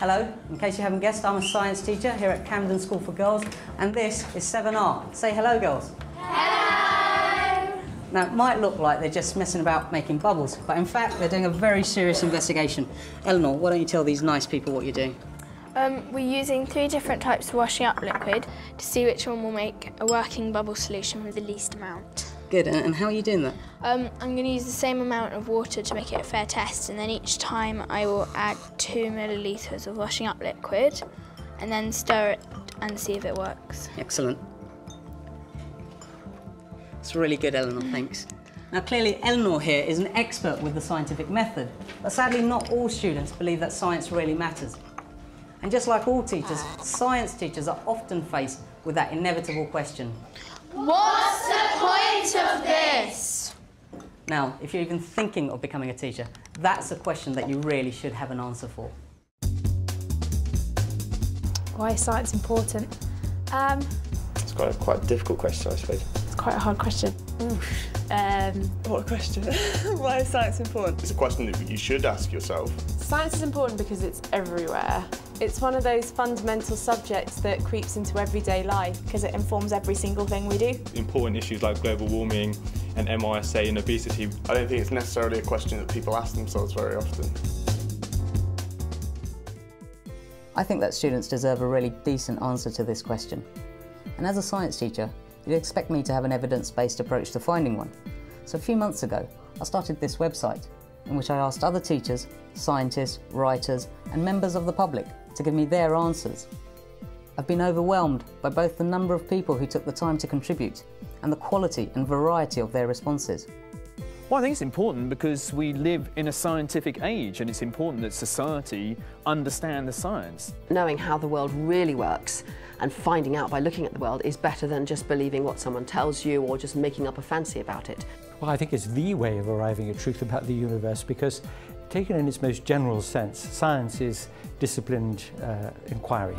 Hello, in case you haven't guessed, I'm a science teacher here at Camden School for Girls, and this is 7R. Say hello, girls. Hello! Now, it might look like they're just messing about making bubbles, but in fact, they're doing a very serious investigation. Eleanor, why don't you tell these nice people what you're doing? Um, we're using three different types of washing up liquid to see which one will make a working bubble solution with the least amount. Good, and, and how are you doing that? Um, I'm going to use the same amount of water to make it a fair test and then each time I will add two millilitres of washing up liquid and then stir it and see if it works. Excellent. It's really good, Eleanor, thanks. Now, clearly, Eleanor here is an expert with the scientific method, but sadly, not all students believe that science really matters. And just like all teachers, science teachers are often faced with that inevitable question. What's the point of this? Now, if you're even thinking of becoming a teacher, that's a question that you really should have an answer for. Why is science important? Um, It's quite a, quite a difficult question, I suppose. it's quite a hard question. Um, What a question. Why is science important? It's a question that you should ask yourself. Science is important because it's everywhere. It's one of those fundamental subjects that creeps into everyday life. because it informs every single thing we do. important issues like global warming and MRSA and obesity. I don't think it's necessarily a question that people ask themselves very often. I think that students deserve a really decent answer to this question. And as a science teacher, you'd expect me to have an evidence-based approach to finding one. So a few months ago, I started this website in which I asked other teachers, scientists, writers and members of the public to give me their answers. I've been overwhelmed by both the number of people who took the time to contribute and the quality and variety of their responses. Well, I think it's important because we live in a scientific age and it's important that society understand the science. Knowing how the world really works and finding out by looking at the world is better than just believing what someone tells you or just making up a fancy about it. Well, I think it's the way of arriving at truth about the universe because, taken in its most general sense, science is disciplined uh, inquiry.